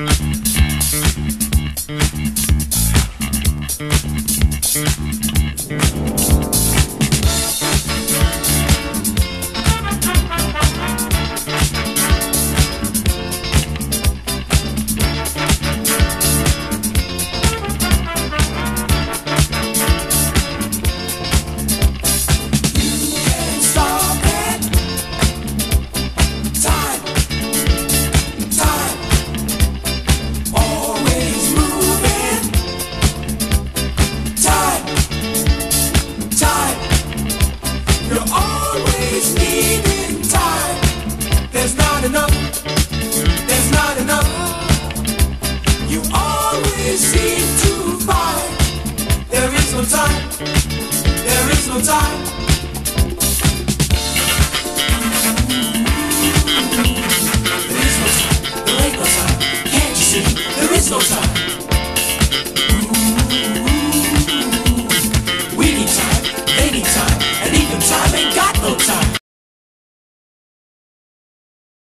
Mm-hmm. There is no time. There is no time. There ain't no time. Can't you see? There is no time.